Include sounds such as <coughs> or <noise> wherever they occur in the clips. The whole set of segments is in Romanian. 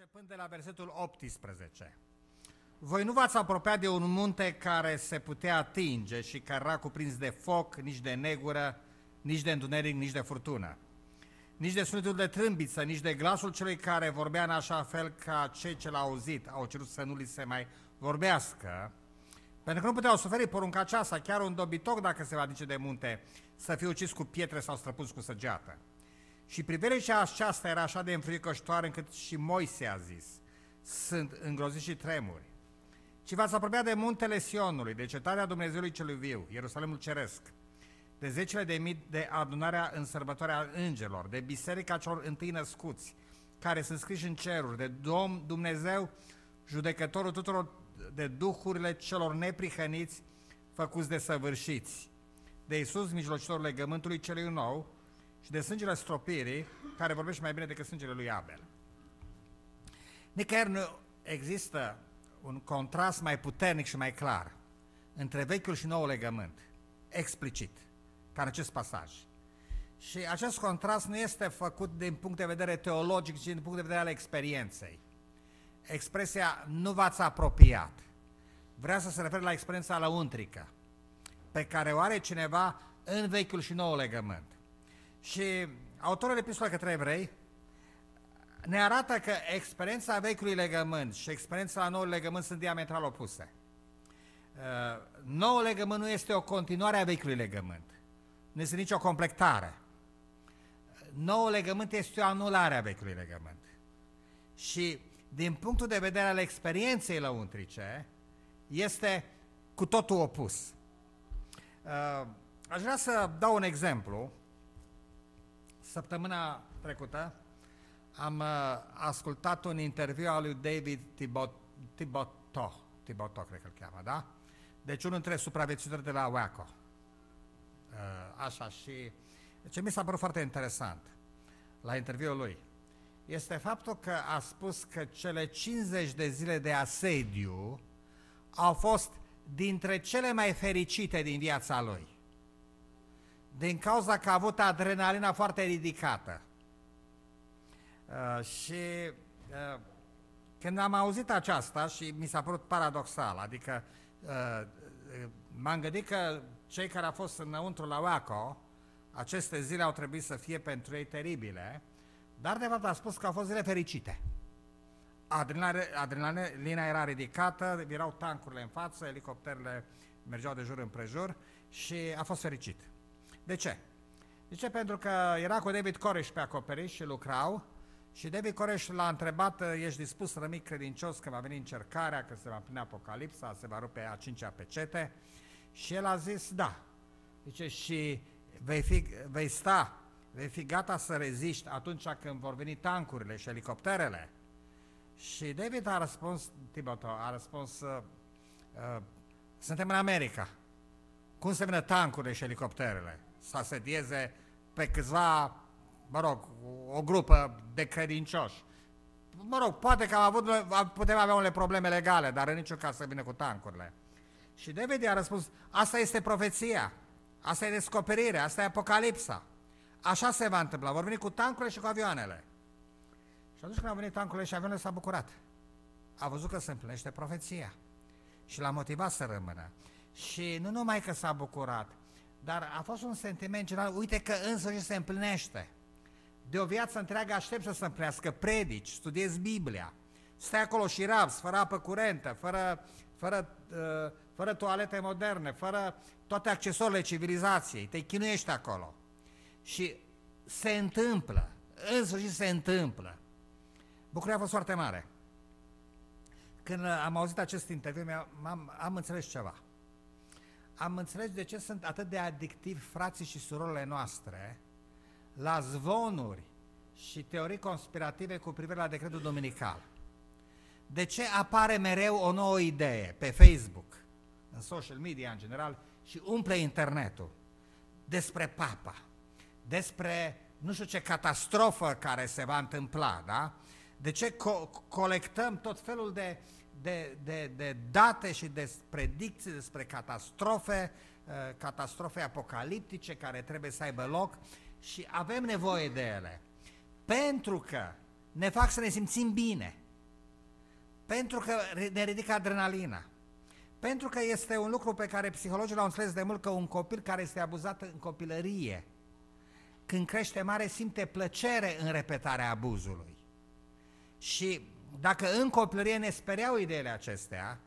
începând de la versetul 18. Voi nu v-ați apropiat de un munte care se putea atinge și care era cuprins de foc, nici de negură, nici de întuneric, nici de furtună. Nici de sunetul de trâmbiță, nici de glasul celui care vorbea în așa fel ca cei ce l-au auzit au cerut să nu li se mai vorbească, pentru că nu puteau suferi porunca aceasta, chiar un dobitoc, dacă se va duce de munte, să fie ucis cu pietre sau străpus cu săgeată. Și priveliștea aceasta era așa de înfricoștoare încât și Moise a zis, sunt îngrozit și tremuri. Ci v-ați apropiat de muntele Sionului, de cetatea Dumnezeului celui viu, Ierusalimul Ceresc, de zecile de mii de adunarea în sărbătoarea îngerilor, de biserica celor întâi născuți, care sunt scriși în ceruri, de Domn Dumnezeu, judecătorul tuturor de duhurile celor neprihăniți, făcuți de săvârșiți, de Iisus, mijlocitorul legământului celui nou, și de sângele stropirii, care vorbește mai bine decât sângele lui Abel. Nicăieri nu există un contrast mai puternic și mai clar între vechiul și noul legământ, explicit, ca în acest pasaj. Și acest contrast nu este făcut din punct de vedere teologic, ci din punct de vedere al experienței. Expresia nu v-ați apropiat vrea să se refere la experiența lăuntrică, pe care o are cineva în vechiul și noul legământ. Și autorul epistolei către evrei ne arată că experiența vechiului legământ și experiența noului legământ sunt diametral opuse. Uh, noul legământ nu este o continuare a vechiului legământ. Nu este nicio completare. Noul legământ este o anulare a vechiului legământ. Și din punctul de vedere al experienței lăuntrice, este cu totul opus. Uh, aș vrea să dau un exemplu Săptămâna trecută am uh, ascultat un interviu al lui David Tibot, Tiboto, Tiboto cred că îl cheamă, da? Deci unul dintre supraviețuitori de la Waco. Uh, așa și ce mi s-a părut foarte interesant la interviul lui este faptul că a spus că cele 50 de zile de asediu au fost dintre cele mai fericite din viața lui din cauza că a avut adrenalina foarte ridicată. Uh, și uh, când am auzit aceasta și mi s-a părut paradoxal, adică uh, m-am gândit că cei care au fost înăuntru la Waco, aceste zile au trebuit să fie pentru ei teribile, dar de fapt a spus că au fost zile fericite. Adrenalina era ridicată, erau tancurile în față, elicopterele mergeau de jur împrejur și a fost fericit. De ce? De ce? Pentru că era cu David Koresh pe acoperiș și lucrau și David Koresh l-a întrebat, ești dispus să rămâi credincios că va veni încercarea, că se va pline apocalipsa, se va rupe a cincea pecete? Și el a zis, da. Zice, și vei, fi, vei sta, vei fi gata să reziști atunci când vor veni tancurile și elicopterele? Și David a răspuns, Tiboto, a răspuns, uh, uh, suntem în America. Cum se vină tancurile și elicopterele? Să asedieze pe câțiva, mă rog, o grupă de credincioși. Mă rog, poate că am avut, putem avea unele probleme legale, dar în niciun caz să vină cu tancurile. Și David i-a răspuns, asta este profeția, asta e descoperirea, asta e apocalipsa. Așa se va întâmpla, vor veni cu tancurile și cu avioanele. Și atunci când au venit tancurile și avioanele s-a bucurat. A văzut că se împlinește profeția și l-a motivat să rămână. Și nu numai că s-a bucurat, dar a fost un sentiment general, uite că însă și se împlinește. De o viață întreagă aștept să se împlinească, predici, studiezi Biblia, stai acolo și rabzi, fără apă curentă, fără, fără, uh, fără toalete moderne, fără toate accesorile civilizației, te chinuiești acolo. Și se întâmplă, însă și se întâmplă. Bucuria a fost foarte mare. Când am auzit acest interviu, am, am înțeles ceva am înțeles de ce sunt atât de adictivi frații și surorile noastre la zvonuri și teorii conspirative cu privire la decretul dominical. De ce apare mereu o nouă idee pe Facebook, în social media în general, și umple internetul despre papa, despre nu știu ce catastrofă care se va întâmpla, da? De ce co- colectăm tot felul de de, de, de date și de predicții despre catastrofe, uh, catastrofe apocaliptice care trebuie să aibă loc și avem nevoie de ele. Pentru că ne fac să ne simțim bine. Pentru că ne ridică adrenalina. Pentru că este un lucru pe care psihologii l-au înțeles de mult că un copil care este abuzat în copilărie, când crește mare, simte plăcere în repetarea abuzului. Și dacă în copilărie ne speriau ideile acestea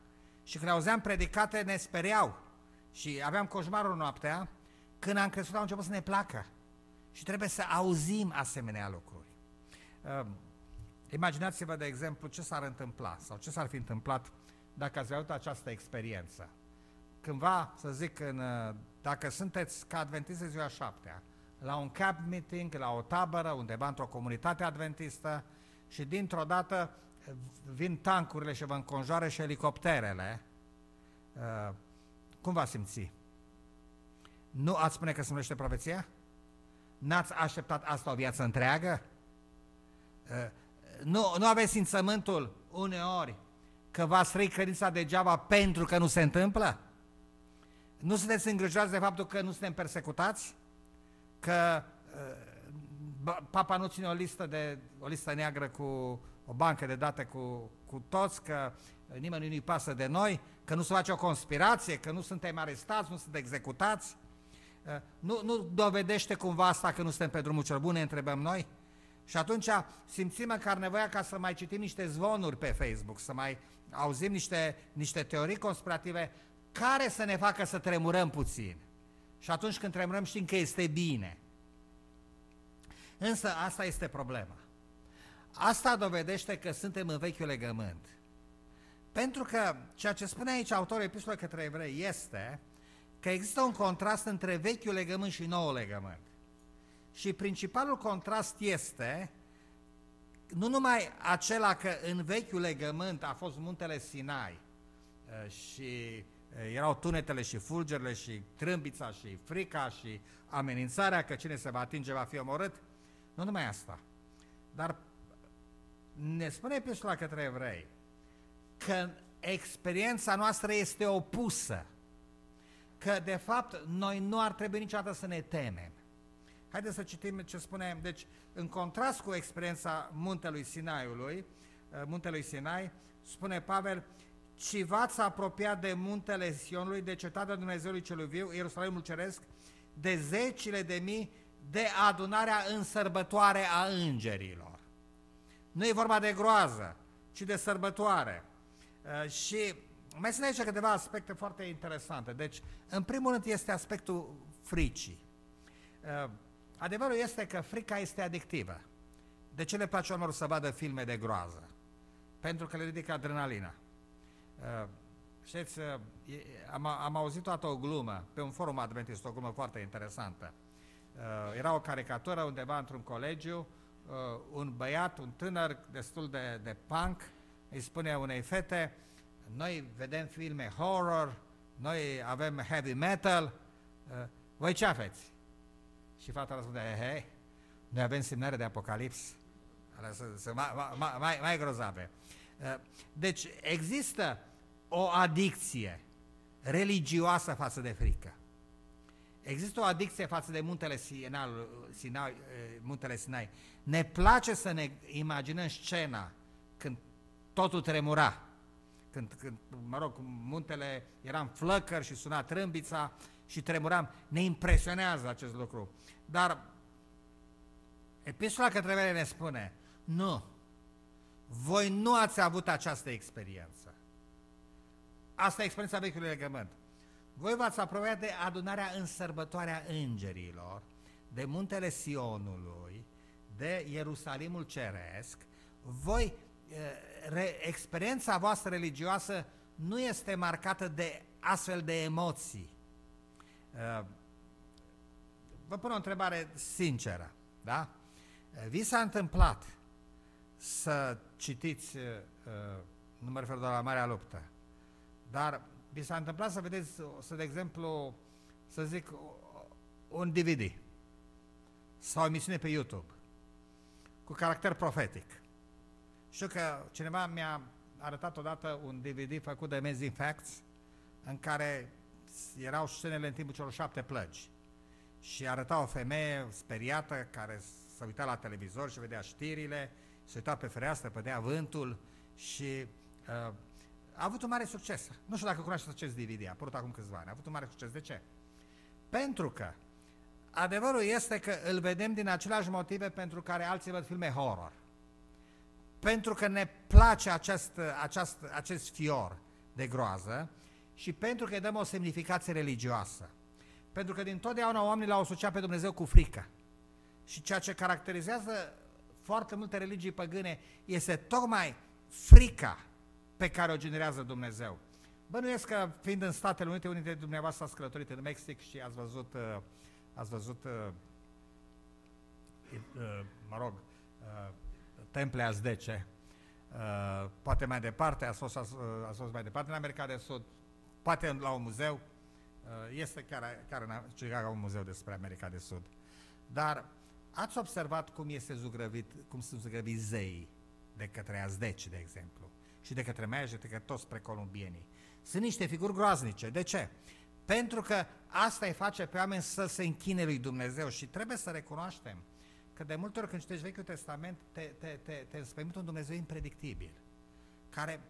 și când auzeam predicate ne speriau și aveam coșmarul noaptea, când am crescut au început să ne placă și trebuie să auzim asemenea lucruri. Uh, imaginați-vă, de exemplu, ce s-ar întâmpla sau ce s-ar fi întâmplat dacă ați avut această experiență. Cândva, să zic, în, uh, dacă sunteți ca adventist de ziua șaptea, la un camp meeting, la o tabără, undeva într-o comunitate adventistă și dintr-o dată vin tancurile și vă înconjoară și elicopterele, uh, cum v-ați simți? Nu ați spune că se numește profeția? N-ați așteptat asta o viață întreagă? Uh, nu, nu aveți simțământul uneori că v-ați trăit credința degeaba pentru că nu se întâmplă? Nu sunteți îngrijorați de faptul că nu suntem persecutați? Că uh, papa nu ține o listă, de, o listă neagră cu o bancă de date cu, cu toți, că nimeni nu-i pasă de noi, că nu se face o conspirație, că nu suntem arestați, nu suntem executați? Uh, nu, nu dovedește cumva asta că nu suntem pe drumul cel bun, ne întrebăm noi? Și atunci simțim măcar nevoia ca să mai citim niște zvonuri pe Facebook, să mai auzim niște, niște teorii conspirative care să ne facă să tremurăm puțin. Și atunci când tremurăm știm că este bine. Însă asta este problema. Asta dovedește că suntem în vechiul legământ. Pentru că ceea ce spune aici autorul epistolei către evrei este că există un contrast între vechiul legământ și noul legământ. Și principalul contrast este nu numai acela că în vechiul legământ a fost muntele Sinai uh, și uh, erau tunetele și fulgerile și trâmbița și frica și amenințarea că cine se va atinge va fi omorât, nu numai asta, dar ne spune epistola către evrei că experiența noastră este opusă, că de fapt noi nu ar trebui niciodată să ne temem. Haideți să citim ce spune, deci în contrast cu experiența muntelui Sinaiului, uh, muntelui Sinai, spune Pavel, ci v-ați apropiat de muntele Sionului, de cetatea Dumnezeului celui viu, Ierusalimul Ceresc, de zecile de mii de adunarea în sărbătoare a îngerilor. Nu e vorba de groază, ci de sărbătoare. Uh, și mai sunt aici câteva aspecte foarte interesante. Deci, în primul rând este aspectul fricii. Uh, Adevărul este că frica este adictivă. De ce le place oamenilor să vadă filme de groază? Pentru că le ridică adrenalina. Uh, știți, uh, am, am auzit toată o glumă pe un forum adventist, o glumă foarte interesantă. Uh, era o caricatură undeva într-un colegiu, uh, un băiat, un tânăr destul de, de punk, îi spune unei fete, noi vedem filme horror, noi avem heavy metal, uh, voi ce aveți? Și fata răspunde, hei, noi avem semnare de apocalips. Sunt mai, mai, mai, mai grozave. Uh, deci există o adicție religioasă față de frică. Există o adicție față de muntele Sinai, Sinai, uh, muntele Sinai. Ne place să ne imaginăm scena când totul tremura, când, când mă rog, muntele era în flăcări și suna trâmbița și tremuram. Ne impresionează acest lucru. Dar epistola către mine ne spune, nu, voi nu ați avut această experiență. Asta e experiența vechiului legământ. Voi v-ați apropiat de adunarea în sărbătoarea îngerilor, de muntele Sionului, de Ierusalimul Ceresc. Voi, re, experiența voastră religioasă nu este marcată de astfel de emoții. Vă pun o întrebare sinceră, da? Vi s-a întâmplat să citiți, nu mă refer doar la Marea Luptă, dar vi s-a întâmplat să vedeți, să de exemplu, să zic, un DVD sau o emisiune pe YouTube cu caracter profetic. Știu că cineva mi-a arătat odată un DVD făcut de Amazing Facts în care erau scenele în timpul celor șapte plăgi și arăta o femeie speriată care se uita la televizor și vedea știrile, se uita pe fereastră, pădea vântul și a avut un mare succes. Nu știu dacă cunoașteți acest DVD, a apărut acum câțiva ani. A avut un mare succes. De ce? Pentru că adevărul este că îl vedem din aceleași motive pentru care alții văd filme horror. Pentru că ne place acest, acest, acest fior de groază și pentru că îi dăm o semnificație religioasă. Pentru că din totdeauna oamenii l-au asociat pe Dumnezeu cu frică. Și ceea ce caracterizează foarte multe religii păgâne este tocmai frica pe care o generează Dumnezeu. Bănuiesc că, fiind în Statele Unite, unii dintre dumneavoastră ați călătorit în Mexic și ați văzut, uh, ați văzut uh, uh, mă rog, temple azdece, poate mai departe, ați fost, ați fost mai departe în America de Sud, poate la un muzeu, este chiar, chiar în Chicago un muzeu despre America de Sud. Dar ați observat cum este zugrăvit, cum sunt zugrăviți zeii de către azdeci, de exemplu și de către mea și de către toți precolumbienii. Sunt niște figuri groaznice. De ce? Pentru că asta îi face pe oameni să se închine lui Dumnezeu și trebuie să recunoaștem că de multe ori când citești Vechiul Testament te, te, te, te înspăimântă un Dumnezeu impredictibil, care,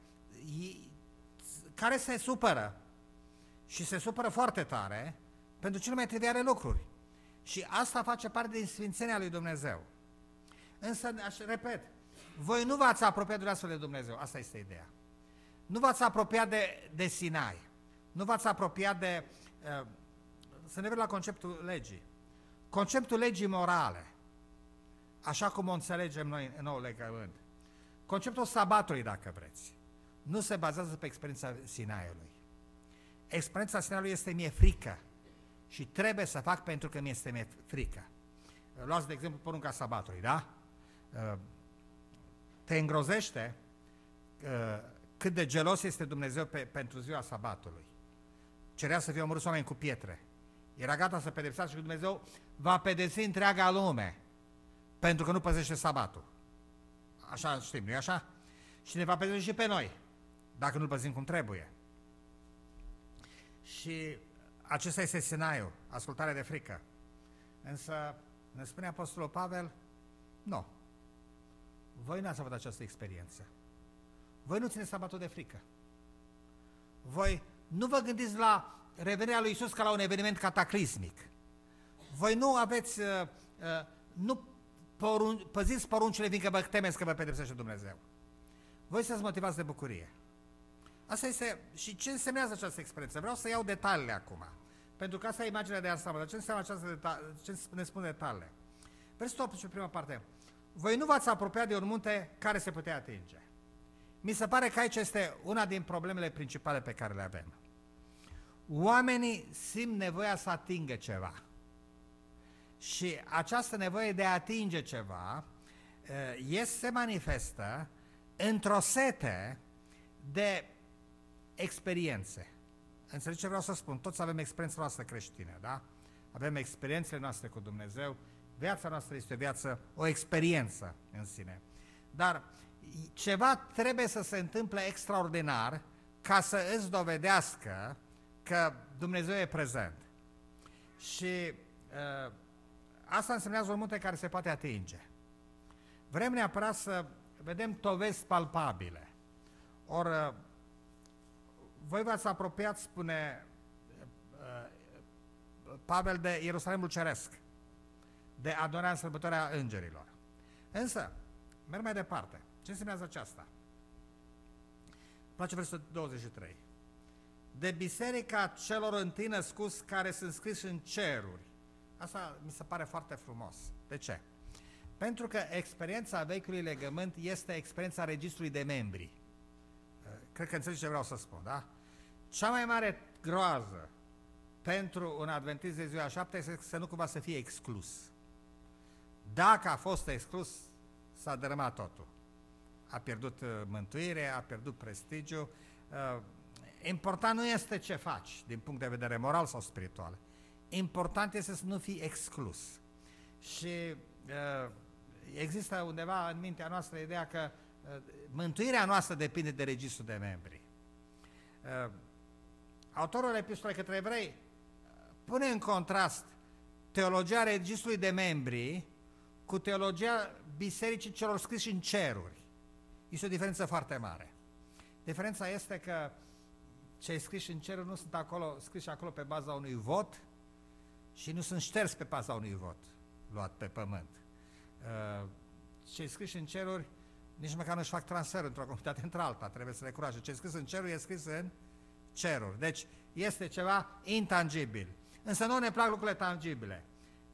care se supără și se supără foarte tare pentru cele mai triviale lucruri. Și asta face parte din sfințenia lui Dumnezeu. Însă, aș repet, voi nu v-ați apropiat de astfel de Dumnezeu, asta este ideea. Nu v-ați apropiat de, de Sinai, nu v-ați apropiat de... Uh, să ne vedem la conceptul legii. Conceptul legii morale, așa cum o înțelegem noi în nou legământ. Conceptul sabatului, dacă vreți, nu se bazează pe experiența Sinaiului. Experiența Sinaiului este mie frică și trebuie să fac pentru că mi este mie frică. Luați, de exemplu, porunca sabatului, da? Uh, te îngrozește uh, cât de gelos este Dumnezeu pe, pentru ziua sabatului. Cerea să fie omorâți oameni cu pietre. Era gata să pedepsească și Dumnezeu va pedepsi întreaga lume pentru că nu păzește sabatul. Așa știm, nu-i așa? Și ne va pedepsi și pe noi, dacă nu-l păzim cum trebuie. Și acesta este Sinaiul, ascultarea de frică. Însă, ne spune Apostolul Pavel, nu, voi n-ați avut această experiență. Voi nu țineți sabatul de frică. Voi nu vă gândiți la revenirea lui Isus ca la un eveniment cataclismic. Voi nu aveți, uh, uh, nu porun, păziți poruncile fiindcă vă temeți că vă pedepsește Dumnezeu. Voi să-ți motivați de bucurie. Asta este, și ce însemnează această experiență? Vreau să iau detaliile acum. Pentru că asta e imaginea de ansamblu. Dar ce înseamnă această ce ne spun detaliile? Versetul 8 prima parte voi nu v-ați apropiat de un munte care se putea atinge. Mi se pare că aici este una din problemele principale pe care le avem. Oamenii simt nevoia să atingă ceva. Și această nevoie de a atinge ceva eh, este, se manifestă într-o sete de experiențe. Înțelegeți ce vreau să spun? Toți avem experiența noastră creștină, da? Avem experiențele noastre cu Dumnezeu, Viața noastră este o viață, o experiență în sine. Dar ceva trebuie să se întâmple extraordinar ca să îți dovedească că Dumnezeu e prezent. Și uh, asta însemnează o munte care se poate atinge. Vrem neapărat să vedem tovezi palpabile. Ori, uh, voi v-ați apropiat, spune uh, Pavel, de Ierusalimul Ceresc de adorare în sărbătoarea îngerilor. Însă, merg mai departe. Ce înseamnă aceasta? place versetul 23. De biserica celor întâi născuți care sunt scris în ceruri. Asta mi se pare foarte frumos. De ce? Pentru că experiența vechiului legământ este experiența registrului de membri. Cred că înțelegi ce vreau să spun, da? Cea mai mare groază pentru un adventist de ziua șapte este să nu cumva să fie exclus. Dacă a fost exclus, s-a dărâmat totul. A pierdut uh, mântuire, a pierdut prestigiu. Uh, important nu este ce faci din punct de vedere moral sau spiritual. Important este să nu fii exclus. Și uh, există undeva în mintea noastră ideea că mântuirea noastră depinde de registrul de membri. Autorul epistolei către evrei pune în contrast teologia registrului de membri cu teologia bisericii celor scriși în ceruri. Este o diferență foarte mare. Diferența este că cei scriși în cer nu sunt acolo, scriși acolo pe baza unui vot și nu sunt șterși pe baza unui vot luat pe pământ. Uh, cei scriși în ceruri nici măcar nu-și fac transfer într-o comunitate într-alta, trebuie să le curajă. Ce scris în ceruri e scris în ceruri. Deci este ceva intangibil. Însă nu ne plac lucrurile tangibile.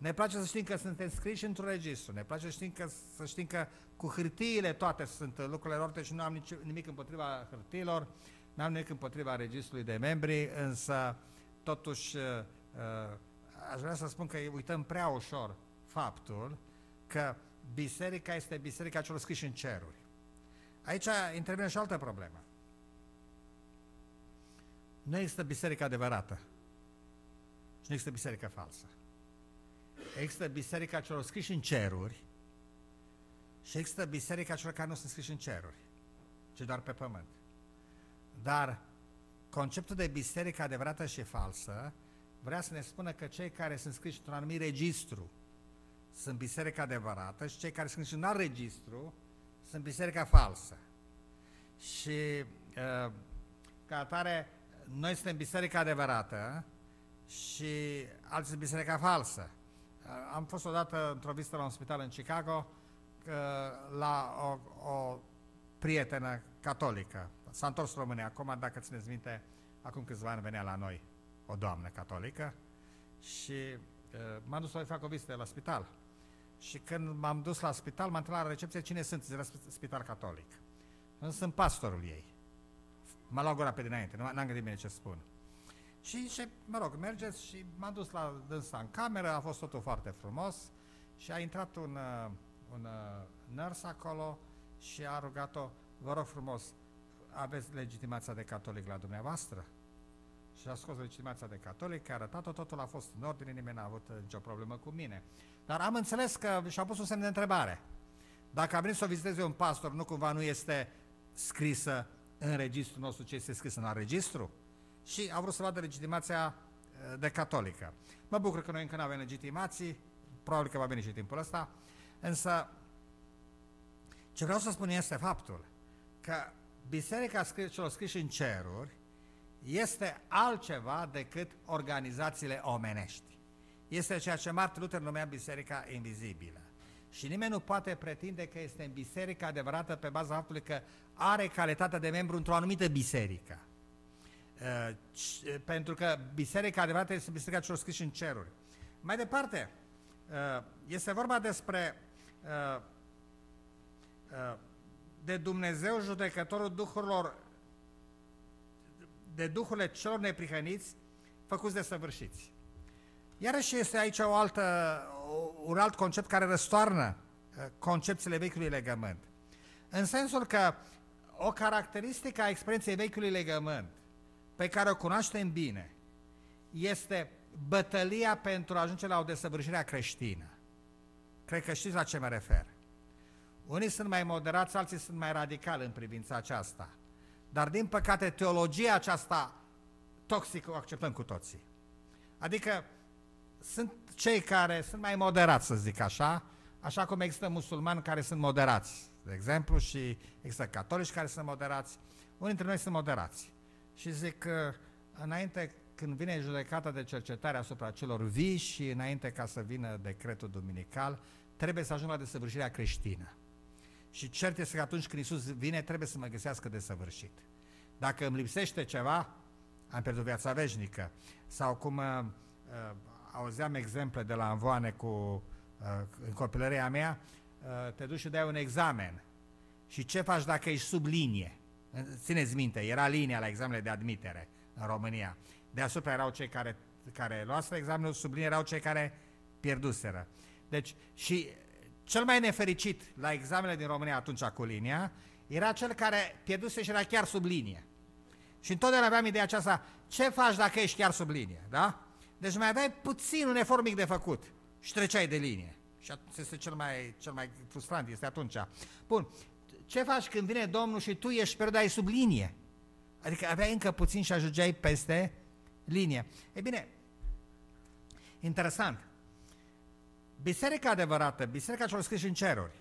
Ne place să știm că suntem scriși într-un registru, ne place să știm că, să știm că cu hârtiile toate sunt lucrurile lor, și nu am nici, nimic împotriva hârtiilor, nu am nimic împotriva registrului de membri, însă totuși uh, uh, aș vrea să spun că uităm prea ușor faptul că biserica este biserica celor scriși în ceruri. Aici intervine și altă problemă. Nu există biserică adevărată și nu există biserică falsă. Există biserica celor scriși în ceruri și există biserica celor care nu sunt scriși în ceruri, ci doar pe pământ. Dar conceptul de biserică adevărată și falsă vrea să ne spună că cei care sunt scriși într-un anumit registru sunt biserica adevărată și cei care sunt scriși în alt registru sunt biserica falsă. Și uh, ca atare, noi suntem biserica adevărată și alții sunt biserica falsă. Uh, am fost odată într-o vizită la un spital în Chicago uh, la o, o prietenă catolică. S-a întors România acum, dacă țineți minte, acum câțiva ani venea la noi o doamnă catolică și uh, m-am dus să fac o vizită la spital. Și când m-am dus la spital, m-am întrebat la recepție cine sunt, de la spital catolic. Sunt pastorul ei. M-a luat gura pe dinainte, nu am gândit bine ce spun. Și și mă rog, mergeți și m-am dus la dânsa în cameră, a fost totul foarte frumos și a intrat un, uh, un uh, nurse acolo și a rugat-o, vă rog frumos, aveți legitimația de catolic la dumneavoastră? Și a scos legitimația de catolic, a arătat-o, totul a fost în ordine, nimeni n-a avut nicio problemă cu mine. Dar am înțeles că și-a pus un semn de întrebare. Dacă a venit să o viziteze un pastor, nu cumva nu este scrisă în registrul nostru ce este scris în registru? Și a vrut să vadă legitimația eh, de catolică. Mă bucur că noi încă nu avem legitimații, probabil că va veni și timpul ăsta, însă ce vreau să spun este faptul că Biserica celor scriși în ceruri este altceva decât organizațiile omenești. Este ceea ce Martin Luther numea Biserica Invizibilă. Și nimeni nu poate pretinde că este în biserica adevărată pe baza faptului că are calitatea de membru într-o anumită biserică. Uh, pentru că biserica adevărată este biserica celor scriși în ceruri. Mai departe, uh, este vorba despre uh, de Dumnezeu judecătorul duhurilor de duhurile celor neprihăniți făcuți de săvârșiți. Iarăși este aici o altă, un alt concept care răstoarnă uh, concepțiile vechiului legământ. În sensul că o caracteristică a experienței vechiului legământ, pe care o cunoaștem bine, este bătălia pentru a ajunge la o desăvârșire creștină. Cred că știți la ce mă refer. Unii sunt mai moderați, alții sunt mai radicali în privința aceasta. Dar, din păcate, teologia aceasta toxică o acceptăm cu toții. Adică sunt cei care sunt mai moderați, să zic așa, așa cum există musulmani care sunt moderați, de exemplu, și există catolici care sunt moderați. Unii dintre noi sunt moderați. Și zic că înainte, când vine judecata de cercetare asupra celor vii și înainte ca să vină decretul duminical, trebuie să ajung la desăvârșirea creștină. Și cert este că atunci când Isus vine, trebuie să mă găsească de săvârșit. Dacă îmi lipsește ceva, am pierdut viața veșnică. Sau cum uh, uh, auzeam exemple de la învoane cu, uh, în copilăria mea, uh, te duci și dai un examen. Și ce faci dacă ești sub linie? Țineți minte, era linia la examenele de admitere în România. Deasupra erau cei care, care luaseră examenul, sub linie erau cei care pierduseră. Deci, și cel mai nefericit la examenele din România atunci cu linia era cel care pierduse și era chiar sub linie. Și întotdeauna aveam ideea aceasta, ce faci dacă ești chiar sub linie, da? Deci mai aveai puțin un efort mic de făcut și treceai de linie. Și atunci este cel mai, cel mai frustrant, este atunci. Bun, ce faci când vine Domnul și tu ești pierdut, sub linie? Adică aveai încă puțin și ajungeai peste linie. E bine, interesant. Biserica adevărată, biserica celor scriși în ceruri,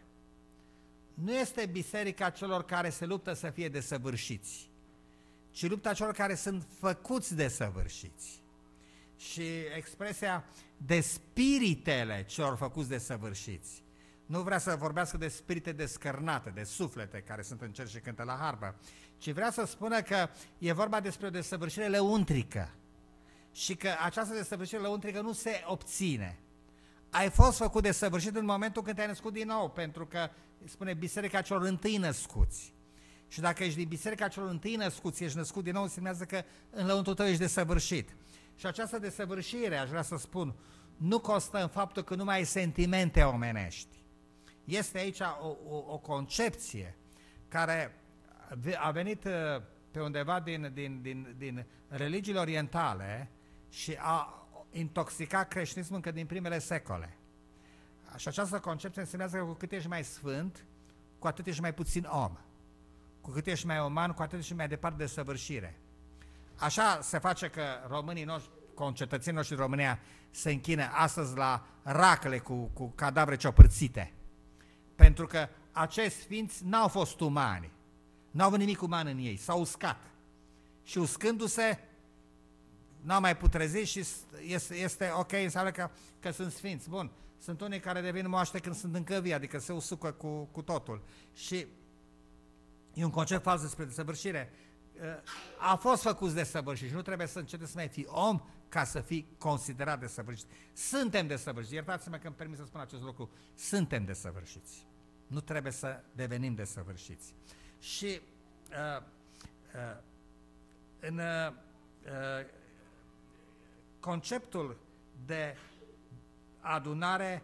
nu este biserica celor care se luptă să fie desăvârșiți. ci lupta celor care sunt făcuți de săvârșiți. Și expresia de spiritele celor făcuți de săvârșiți. Nu vrea să vorbească de spirite descărnate, de suflete care sunt în cer și cântă la harbă, ci vrea să spună că e vorba despre o desăvârșire lăuntrică și că această desăvârșire lăuntrică nu se obține. Ai fost făcut de săvârșit în momentul când te-ai născut din nou, pentru că spune biserica celor întâi născuți. Și dacă ești din biserica celor întâi născuți, ești născut din nou, înseamnă că în lăuntul tău ești desăvârșit. Și această desăvârșire, aș vrea să spun, nu costă în faptul că nu mai ai sentimente omenești. Este aici o, o, o concepție care a venit uh, pe undeva din, din, din, din religiile orientale și a intoxicat creștinismul încă din primele secole. Și această concepție înseamnă că cu cât ești mai sfânt, cu atât ești mai puțin om. Cu cât ești mai uman, cu atât ești mai departe de săvârșire. Așa se face că românii noștri, concetățenii noștri din România, se închină astăzi la racele cu, cu cadavre ciopărțite. Pentru că acești sfinți n-au fost umani. N-au avut nimic uman în ei, s-au uscat. Și uscându-se, n-au mai putrezit și este, este ok, înseamnă că, că sunt sfinți. Bun, sunt unii care devin moaște când sunt încă vii, adică se usucă cu, cu totul. Și e un concept fals despre desăvârșire. A fost făcut de săvârșit și nu trebuie să încete să mai fii om ca să fii considerat de săvârșit. Suntem de săvârșit. Iertați-mă că îmi permit să spun acest lucru. Suntem de săvârșiți. Nu trebuie să devenim de săvârșiți. Și uh, uh, în uh, uh, conceptul de adunare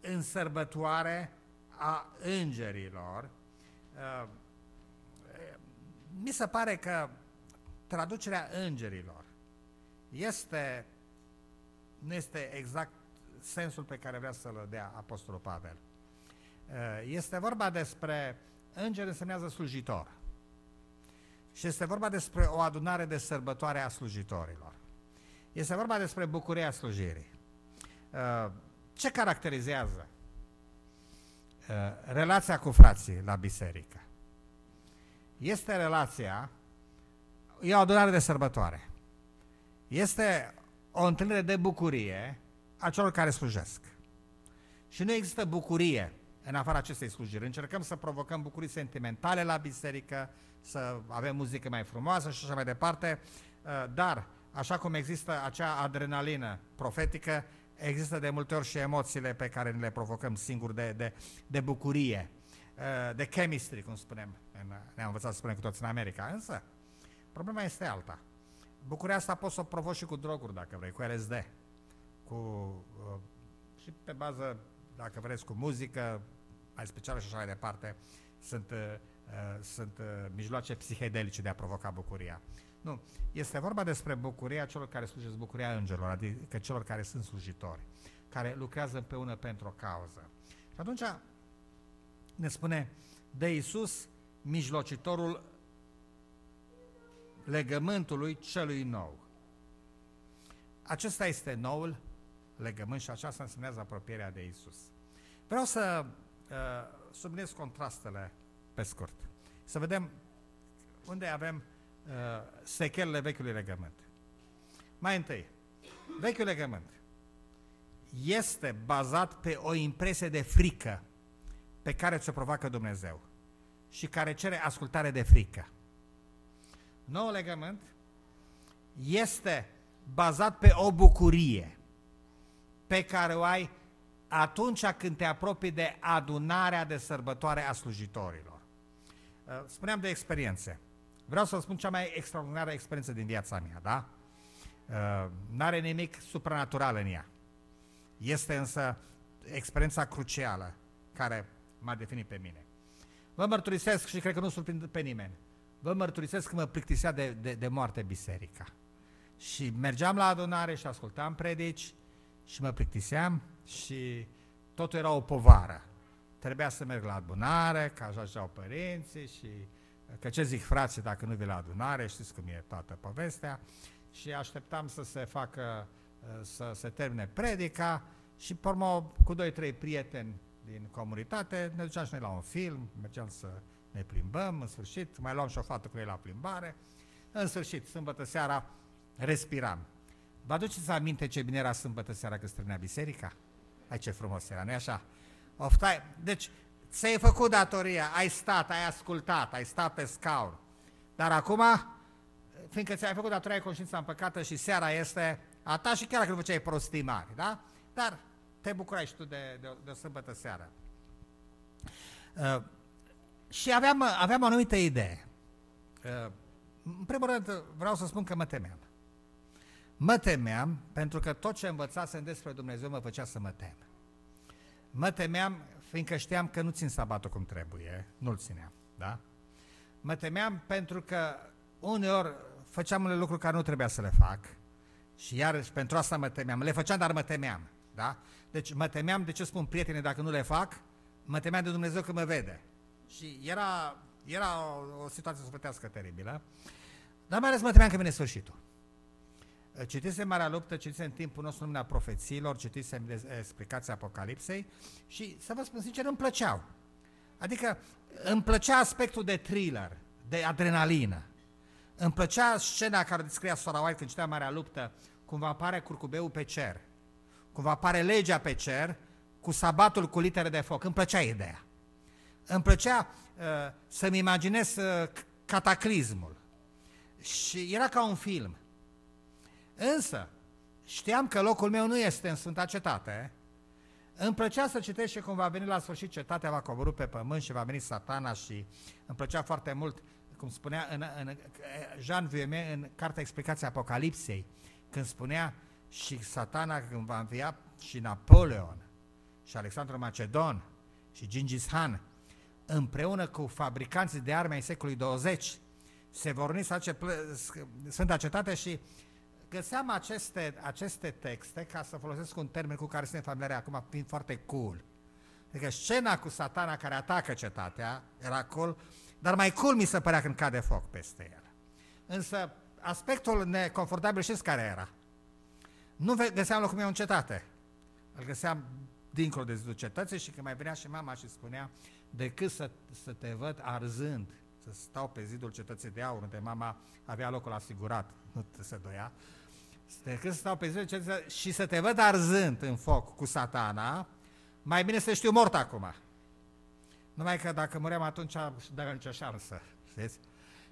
în sărbătoare a îngerilor, uh, mi se pare că traducerea îngerilor este, nu este exact sensul pe care vrea să-l dea Apostolul Pavel. Uh, este vorba despre înger însemnează slujitor. Și este vorba despre o adunare de sărbătoare a slujitorilor. Este vorba despre bucuria slujirii. Uh, ce caracterizează uh, relația cu frații la biserică? Este relația, e o adunare de sărbătoare. Este o întâlnire de bucurie a celor care slujesc. Și nu există bucurie în afara acestei slujiri. Încercăm să provocăm bucurii sentimentale la biserică, să avem muzică mai frumoasă și așa mai departe, uh, dar așa cum există acea adrenalină profetică, există de multe ori și emoțiile pe care le provocăm singuri de, de, de bucurie, uh, de chemistry, cum spunem, ne-am învățat să spunem cu toți în America, însă problema este alta. Bucuria asta poți să o provoci și cu droguri, dacă vrei, cu LSD, cu, uh, și pe bază, dacă vreți, cu muzică, mai specială și așa mai departe, sunt, uh, uh, sunt uh, mijloace psihedelice de a provoca bucuria. Nu, este vorba despre bucuria celor care slujesc bucuria îngerilor, adică celor care sunt slujitori, care lucrează împreună pentru o cauză. Și atunci ne spune de Isus, mijlocitorul legământului celui nou. Acesta este noul legământ și aceasta însemnează apropierea de Isus. Vreau să uh, subliniez contrastele pe scurt. Să vedem unde avem uh, sechelele vechiului legământ. Mai întâi, vechiul legământ este bazat pe o impresie de frică pe care ți-o provoacă Dumnezeu și care cere ascultare de frică. Noul legământ este bazat pe o bucurie pe care o ai atunci când te apropii de adunarea de sărbătoare a slujitorilor. Uh, spuneam de experiențe. Vreau să vă spun cea mai extraordinară experiență din viața mea, da? Uh, n-are nimic supranatural în ea. Este însă experiența crucială care m-a definit pe mine. Vă mărturisesc și cred că nu surprind pe nimeni. Vă mărturisesc că mă plictisea de, de, de moarte biserica. Și mergeam la adunare și ascultam predici și mă plictiseam și totul era o povară. Trebuia să merg la adunare, că așa ziceau părinții și că ce zic frații dacă nu vii la adunare, știți cum e toată povestea. Și așteptam să se facă, să se termine predica și pe urmă cu doi, trei prieteni din comunitate ne duceam și noi la un film, mergeam să ne plimbăm, în sfârșit, mai luam și o fată cu ei la plimbare În sfârșit, sâmbătă seara, respiram. Vă aduceți aminte ce bine era sâmbătă seara când strânea biserica? Ai ce frumos era, nu-i așa? Oftai. Deci, ți-ai făcut datoria, ai stat, ai ascultat, ai stat pe scaun. Dar acum, fiindcă ți-ai făcut datoria, ai conștiința împăcată și seara este a ta și chiar dacă nu făceai prostii mari, da? Dar te bucurai și tu de, de, de sâmbătă seara. Uh, și aveam, aveam o anumită idee. Uh, în primul rând, vreau să spun că mă temeam. Mă temeam pentru că tot ce învățasem despre Dumnezeu mă făcea să mă tem. Mă temeam fiindcă știam că nu țin sabatul cum trebuie, nu-l țineam, da? Mă temeam pentru că uneori făceam unele lucruri care nu trebuia să le fac și iarăși pentru asta mă temeam. Le făceam, dar mă temeam, da? Deci mă temeam de ce spun prietenii dacă nu le fac, mă temeam de Dumnezeu că mă vede. Și era, era o, o situație sufletească teribilă, dar mai ales mă temeam că vine sfârșitul. Citisem Marea Luptă, citisem în timpul nostru lumea profețiilor, citisem explicația Apocalipsei și, să vă spun sincer, îmi plăceau. Adică îmi plăcea aspectul de thriller, de adrenalină. Îmi plăcea scena care descria Sora White când citea Marea Luptă, cum va apare curcubeul pe cer, cum va apare legea pe cer, cu sabatul cu litere de foc. Îmi plăcea ideea. Îmi plăcea uh, să-mi imaginez uh, cataclismul. Și era ca un film. Însă, știam că locul meu nu este în Sfânta Cetate, îmi plăcea să citești și cum va veni la sfârșit cetatea, va coborâ pe pământ și va veni satana și îmi plăcea foarte mult, cum spunea în, în, Jean Vuilleme în Cartea Explicației Apocalipsei, când spunea și satana când va învia și Napoleon și Alexandru Macedon și Gingis Han, împreună cu fabricanții de arme ai secolului 20, se vor uni să face Sfânta Cetate și găseam aceste, aceste texte, ca să folosesc un termen cu care suntem familiari acum, fiind foarte cool. Adică scena cu satana care atacă cetatea era cool, dar mai cool mi se părea când cade foc peste el. Însă aspectul neconfortabil știți care era? Nu găseam locul meu în cetate. Îl găseam dincolo de zidul cetății și când mai venea și mama și spunea decât să, să te văd arzând, să stau pe zidul cetății de aur, unde mama avea locul asigurat, nu se doia, decât să stau pe zidul cetății și să te văd arzând în foc cu satana, mai bine să știu mort acum. Numai că dacă muream atunci, dar nicio șansă, știți?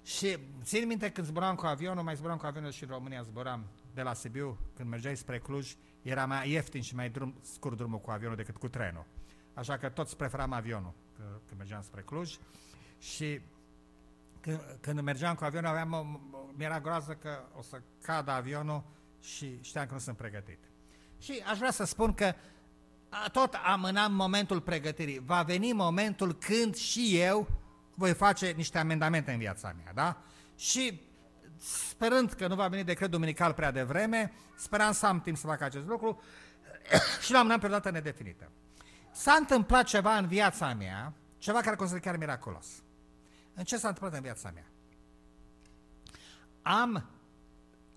Și țin minte când zburam cu avionul, mai zburam cu avionul și în România zburam de la Sibiu, când mergeai spre Cluj, era mai ieftin și mai drum, scurt drumul cu avionul decât cu trenul. Așa că toți preferam avionul când mergeam spre Cluj și când, când mergeam cu avionul aveam, mi-era groază că o să cadă avionul și știam că nu sunt pregătit. Și aș vrea să spun că tot amânam momentul pregătirii. Va veni momentul când și eu voi face niște amendamente în viața mea, da? Și sperând că nu va veni decret duminical prea devreme, speram să am timp să fac acest lucru <coughs> și l-am amânat pe o dată nedefinită. S-a întâmplat ceva în viața mea, ceva care consider chiar miraculos. În ce s-a întâmplat în viața mea? Am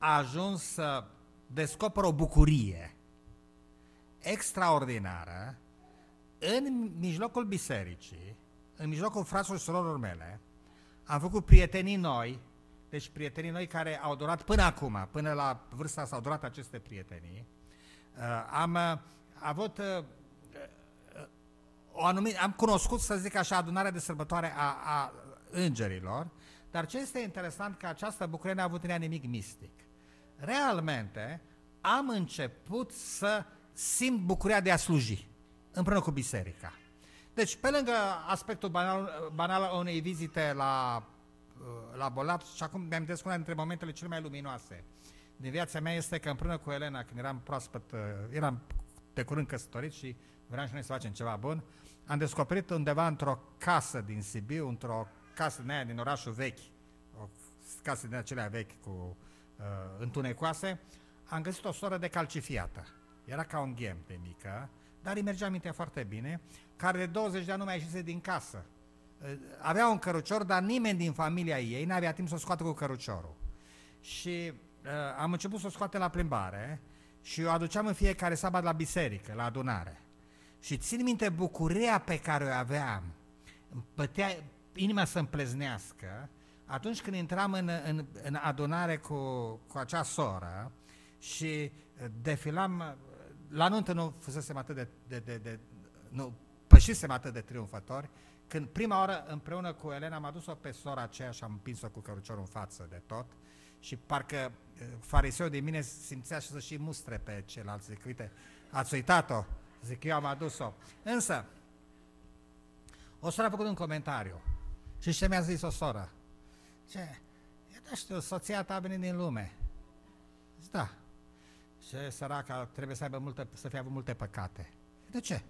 ajuns să descoper o bucurie extraordinară în mijlocul bisericii, în mijlocul fraților și surorilor mele, am făcut prietenii noi, deci prietenii noi care au durat până acum, până la vârsta asta au durat aceste prietenii. Uh, am uh, avut uh, o anumit, am cunoscut, să zic așa, adunarea de sărbătoare a, a îngerilor, dar ce este interesant că această bucurie n-a avut în ea nimic mistic. Realmente am început să simt bucuria de a sluji împreună cu biserica. Deci, pe lângă aspectul banal, banal a unei vizite la, la bolnav, și acum mi-am una dintre momentele cele mai luminoase din viața mea este că împreună cu Elena, când eram proaspăt, eram de curând căsătorit și vreau și noi să facem ceva bun, am descoperit undeva într-o casă din Sibiu, într-o casă din aia din orașul vechi, o casă din acelea vechi cu uh, întunecoase, am găsit o soră de calcifiată. Era ca un ghem de mică, dar îi mergea mintea foarte bine, care de 20 de ani nu mai ieșise din casă. Uh, avea un cărucior, dar nimeni din familia ei n-avea timp să o scoată cu căruciorul. Și uh, am început să o scoate la plimbare și o aduceam în fiecare sabat la biserică, la adunare. Și țin minte bucuria pe care o aveam, îmi pătea inima să-mi pleznească, atunci când intram în, în, în adunare cu, cu acea soră și defilam, la nuntă nu fusesem atât de, de, de, de nu pășisem atât de triumfători, când prima oară împreună cu Elena am adus-o pe sora aceea și am împins-o cu căruciorul în față de tot și parcă fariseul de mine simțea și să și mustre pe celălalt. Zic, uite, ați uitat-o? Zic, eu am adus-o. Însă, o soră a făcut un comentariu. Și ce mi-a zis o soră? Ce? Eu da știu, soția ta a venit din lume. Zic, da. Ce săraca trebuie să aibă multe, să fie avut multe păcate. De ce?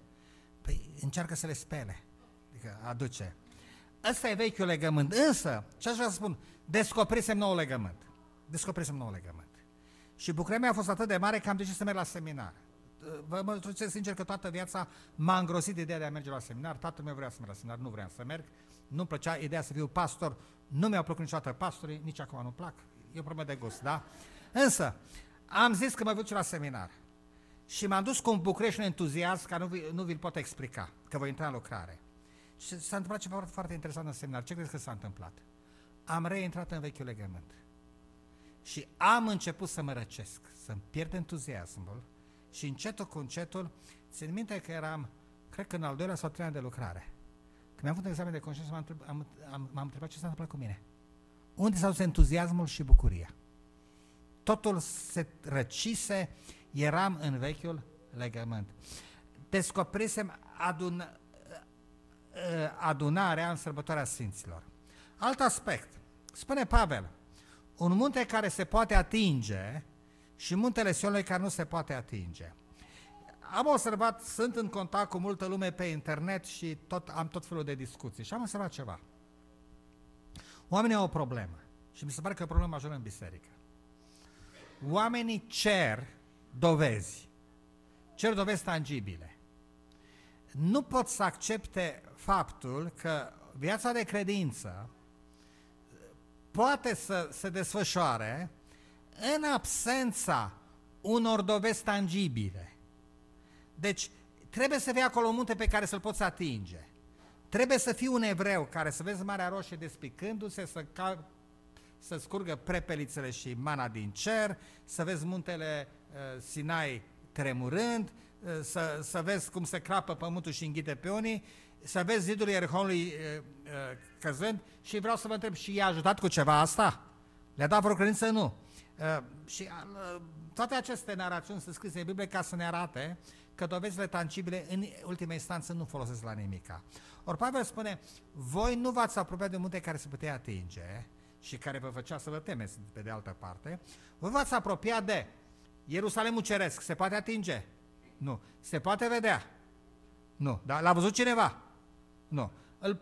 Păi încearcă să le spele. Adică aduce. Ăsta e vechiul legământ. Însă, ce aș vrea să spun? Descoperisem nou legământ. Descoperisem nou legământ. Și bucuria mea a fost atât de mare că am decis să merg la seminar. Vă mărturisesc sincer că toată viața m-a îngrosit ideea de a merge la seminar. Tatăl meu vrea să merg la seminar, nu vreau să merg. Nu-mi plăcea ideea să fiu pastor. Nu mi-au plăcut niciodată pastorii, nici acum nu plac. E o problemă de gust, da? Însă, am zis că mă duc la seminar. Și m-am dus cu un bucurești un entuziasm care nu, vi, nu vi-l pot explica, că voi intra în lucrare. Și s-a întâmplat ceva foarte, foarte interesant în seminar. Ce credeți că s-a întâmplat? Am reintrat în vechiul legământ. Și am început să mă răcesc, să-mi pierd entuziasmul și încetul cu încetul, țin minte că eram, cred că în al doilea sau treilea de lucrare. Când mi-am făcut examen de conștiință, m-am, am, am, m-am întrebat ce s-a întâmplat cu mine. Unde s-a dus entuziasmul și bucuria? Totul se răcise, eram în vechiul legământ. Descoperisem adun, ă, adunarea în sărbătoarea Sfinților. Alt aspect. Spune Pavel, un munte care se poate atinge și muntele Sionului care nu se poate atinge. Am observat, sunt în contact cu multă lume pe internet și tot, am tot felul de discuții și am observat ceva. Oamenii au o problemă și mi se pare că e o problemă majoră în biserică. Oamenii cer dovezi, cer dovezi tangibile. Nu pot să accepte faptul că viața de credință poate să se desfășoare în absența unor dovezi tangibile. Deci, trebuie să fie acolo un munte pe care să-l poți atinge. Trebuie să fii un evreu care să vezi Marea Roșie despicându-se, să, ca, să scurgă prepelițele și mana din cer, să vezi muntele uh, Sinai tremurând, uh, să, să vezi cum se crapă pământul și înghite pe unii, să vezi zidul Ierihonului uh, uh, căzând și vreau să vă întreb, și i-a ajutat cu ceva asta? Le-a dat vreo credință? Nu. Uh, și uh, toate aceste narațiuni sunt scrise în Biblie ca să ne arate că dovezile tangibile în ultima instanță nu folosesc la nimica. Ori Pavel spune, voi nu v-ați apropiat de munte care se putea atinge și care vă făcea să vă temeți pe de altă parte, voi v-ați apropiat de Ierusalemul Ceresc, se poate atinge? Nu. Se poate vedea? Nu. Dar l-a văzut cineva? Nu. Îl,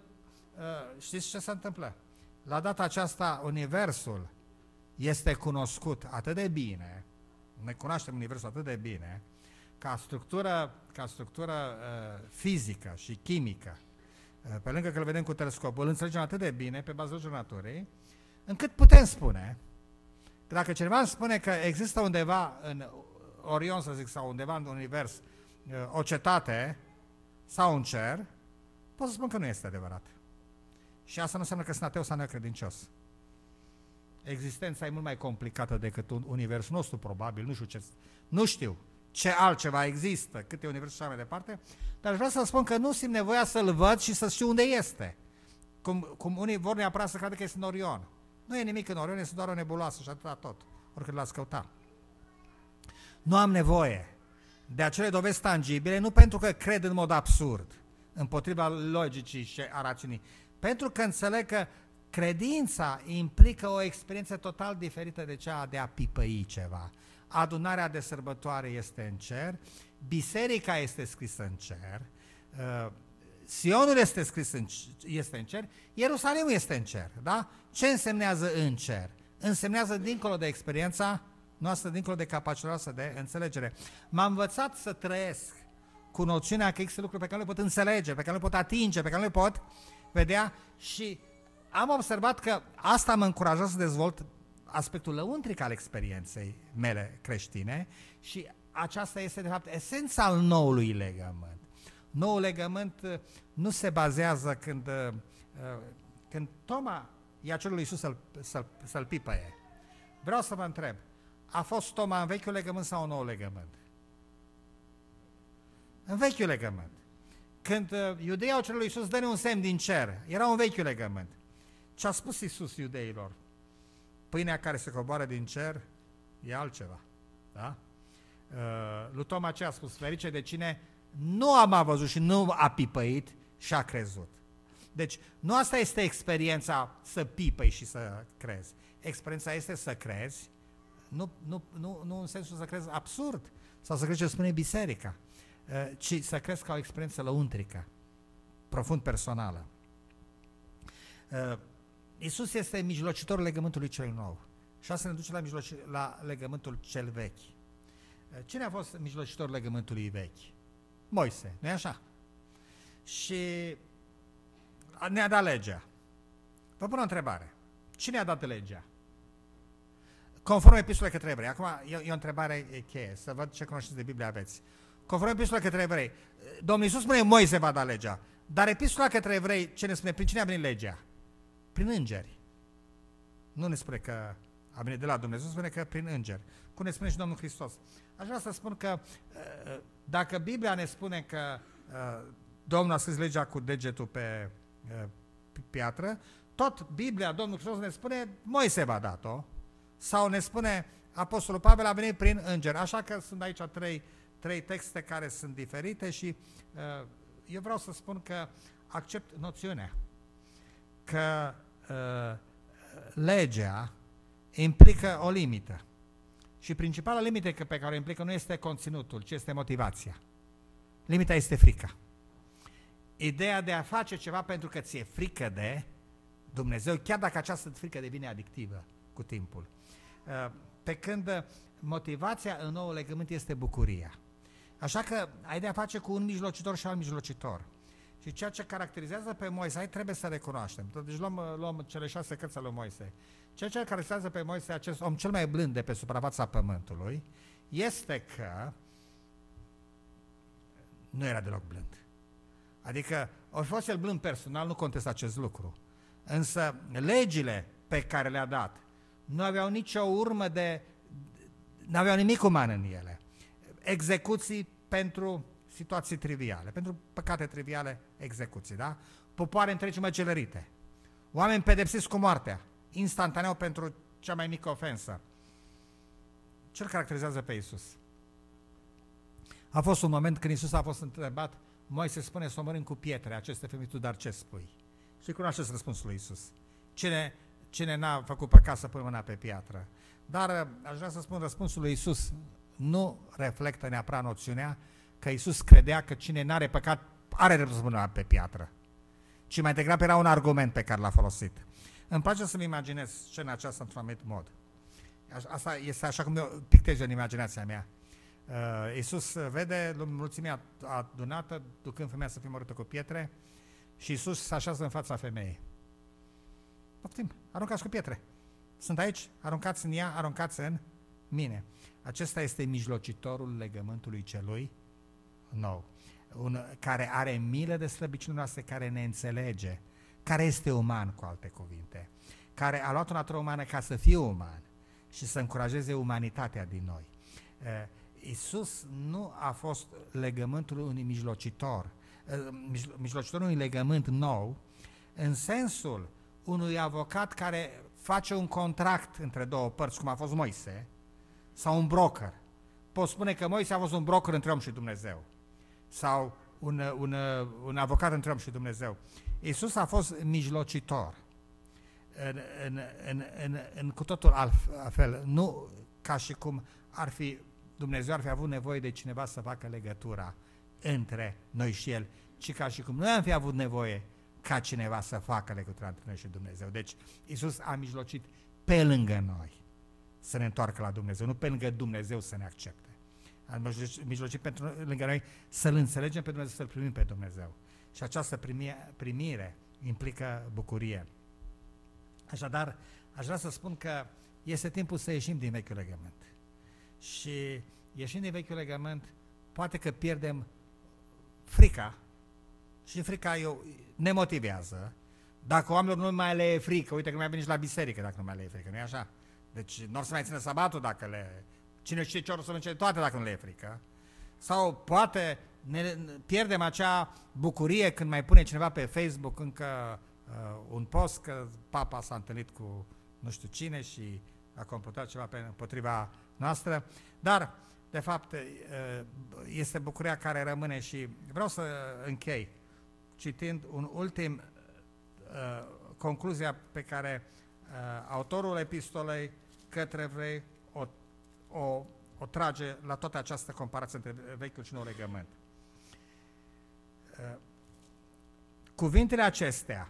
uh, știți ce se întâmplă? La data aceasta, Universul este cunoscut atât de bine, ne cunoaștem Universul atât de bine, ca structură, ca structură uh, fizică și chimică, uh, pe lângă că îl vedem cu telescopul, îl înțelegem atât de bine pe bază naturii, încât putem spune că dacă cineva îmi spune că există undeva în Orion, să zic, sau undeva în univers, uh, o cetate sau un cer, pot să spun că nu este adevărat. Și asta nu înseamnă că sunt ateu sau necredincios. Existența e mult mai complicată decât un universul nostru, probabil, nu știu ce, nu știu ce altceva există, câte universuri și așa mai departe, dar vreau să spun că nu simt nevoia să-l văd și să știu unde este. Cum, cum unii vor neapărat să creadă că este în Orion. Nu e nimic în Orion, este doar o nebuloasă și atâta tot, oricât l-ați căuta. Nu am nevoie de acele dovezi tangibile, nu pentru că cred în mod absurd, împotriva logicii și a rațiunii, pentru că înțeleg că credința implică o experiență total diferită de cea de a pipăi ceva. Adunarea de sărbătoare este în cer, biserica este scrisă în cer, uh, Sionul este scris în, este în cer, Ierusalimul este în cer, da? Ce însemnează în cer? Însemnează dincolo de experiența noastră, dincolo de capacitatea noastră de înțelegere. M-am învățat să trăiesc cu noțiunea că există lucruri pe care le pot înțelege, pe care le pot atinge, pe care le pot vedea și am observat că asta mă încurajează să dezvolt aspectul lăuntric al experienței mele creștine și aceasta este de fapt esența al noului legământ. Noul legământ uh, nu se bazează când, uh, uh, când Toma i-a cerut lui Iisus să-l, să-l, să-l pipăie. Vreau să vă întreb, a fost Toma în vechiul legământ sau în nou legământ? În vechiul legământ. Când uh, iudeii au cerut lui Iisus, dă un semn din cer. Era un vechiul legământ. Ce a spus Iisus iudeilor? Pâinea care se coboară din cer e altceva. Da? Uh, lui Toma ce a spus? Ferice de cine nu am văzut și nu a pipăit și a crezut. Deci, nu asta este experiența să pipăi și să crezi. Experiența este să crezi, nu, nu, nu, nu în sensul să crezi absurd, sau să crezi ce spune biserica, uh, ci să crezi ca o experiență lăuntrică, profund personală. Uh, Isus este mijlocitorul legământului cel nou. Și asta ne duce la, mijloci- la legământul cel vechi. Uh, cine a fost mijlocitorul legământului vechi? Moise, nu-i așa? Și ne-a dat legea. Vă pun o întrebare. Cine a dat legea? Conform epistolei către evrei. Acum e, e o întrebare cheie, să văd ce cunoștință de Biblie aveți. Conform epistolei către evrei, Domnul Iisus spune Moise va da legea. Dar epistola către evrei, ce ne spune? Prin cine a venit legea? Prin îngeri. Nu ne spune că a venit de la Dumnezeu, spune că prin îngeri. Cum ne spune și Domnul Hristos. Aș vrea să spun că uh, dacă Biblia ne spune că uh, Domnul a scris legea cu degetul pe uh, piatră, tot Biblia, Domnul Hristos ne spune Moise va dat-o, sau ne spune Apostolul Pavel a venit prin înger. Așa că sunt aici trei, trei texte care sunt diferite și uh, eu vreau să spun că accept noțiunea că uh, legea implică o limită. Și principala limită pe care o implică nu este conținutul, ci este motivația. Limita este frica. Ideea de a face ceva pentru că ți-e frică de Dumnezeu, chiar dacă această frică devine adictivă cu timpul. Uh, pe când motivația în nou legământ este bucuria. Așa că ai de a face cu un mijlocitor și alt mijlocitor. Și ceea ce caracterizează pe Moise, trebuie să recunoaștem. Deci luăm, luăm cele șase cărți ale lui Moise. Ceea ce caracterizează pe Moise, acest om cel mai blând de pe suprafața pământului, este că nu era deloc blând. Adică, ori fost el blând personal, nu contestă acest lucru. Însă, legile pe care le-a dat nu aveau nicio urmă de... nu aveau nimic uman în ele. Execuții pentru situații triviale, pentru păcate triviale, execuții, da? Popoare întregi măcelărite. Oameni pedepsiți cu moartea, instantaneu pentru cea mai mică ofensă. Ce-l caracterizează pe Isus? A fost un moment când Isus a fost întrebat, Moise spune să omorâm cu pietre aceste femei, tu dar ce spui? Și cunoașteți răspunsul lui Isus. Cine, cine n-a făcut păcat să pune mâna pe piatră? Dar aș vrea să spun răspunsul lui Isus nu reflectă neapărat noțiunea că Isus credea că cine n-are păcat are dreptul să pună pe piatră. Ci mai degrabă era un argument pe care l-a folosit. Îmi place să-mi imaginez scena aceasta într-un anumit mod. Asta este așa cum eu pictez în imaginația mea. Uh, Iisus vede mulțimea adunată, ducând femeia să fie mărută cu pietre, și Iisus se așează în fața femeii. Poftim, aruncați cu pietre. Sunt aici, aruncați în ea, aruncați în mine. Acesta este mijlocitorul legământului celui nou, un, care are milă de slăbiciunile noastre, care ne înțelege, care este uman, cu alte cuvinte, care a luat o natură umană ca să fie uman și să încurajeze umanitatea din noi. Uh, Isus nu a fost legământul unui mijlocitor, uh, mijlocitorul unui legământ nou, în sensul unui avocat care face un contract între două părți, cum a fost Moise, sau un broker. Poți spune că Moise a fost un broker între om și Dumnezeu sau un, un, un avocat între om și Dumnezeu. Iisus a fost mijlocitor în, în, în, în, în cu totul altfel, nu ca și cum ar fi Dumnezeu ar fi avut nevoie de cineva să facă legătura între noi și El, ci ca și cum noi am fi avut nevoie ca cineva să facă legătura între noi și Dumnezeu. Deci Iisus a mijlocit pe lângă noi să ne întoarcă la Dumnezeu, nu pe lângă Dumnezeu să ne accepte a mijlocit pentru lângă noi să-L înțelegem pe Dumnezeu, să-L primim pe Dumnezeu. Și această primire, primire implică bucurie. Așadar, aș vrea să spun că este timpul să ieșim din vechiul legământ. Și ieșind din vechiul legământ, poate că pierdem frica și frica eu ne motivează, Dacă oamenilor nu mai le e frică, uite că nu mai veni și la biserică dacă nu mai le e frică, nu e așa? Deci nu o să mai țină sabatul dacă le... Cine știe ce or să mănânce toate dacă nu le e frică. Sau poate ne pierdem acea bucurie când mai pune cineva pe Facebook încă uh, un post că papa s-a întâlnit cu nu știu cine și a completat ceva pe, împotriva noastră, dar de fapt uh, este bucuria care rămâne și vreau să închei citind un ultim uh, concluzia pe care uh, autorul epistolei către vrei o, o, o trage la toată această comparație între vechiul și nou legământ. Uh, cuvintele acestea,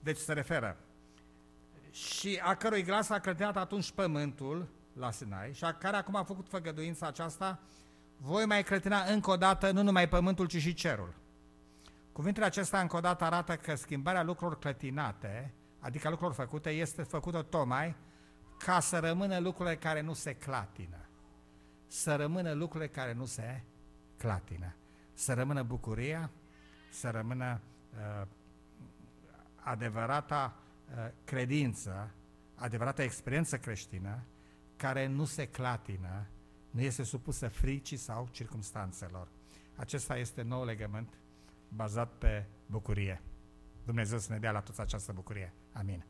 deci se referă și a cărui glas a clătinat atunci pământul la Sinai și a care acum a făcut făgăduința aceasta, voi mai clătina încă o dată nu numai pământul, ci și cerul. Cuvintele acestea încă o dată arată că schimbarea lucrurilor clătinate, adică lucrurilor făcute, este făcută tocmai ca să rămână lucrurile care nu se clatină. Să rămână lucrurile care nu se clatină. Să rămână bucuria, să rămână uh, adevărata uh, credință, adevărata experiență creștină, care nu se clatină, nu este supusă fricii sau circumstanțelor. Acesta este nou legământ bazat pe bucurie. Dumnezeu să ne dea la toți această bucurie. Amin.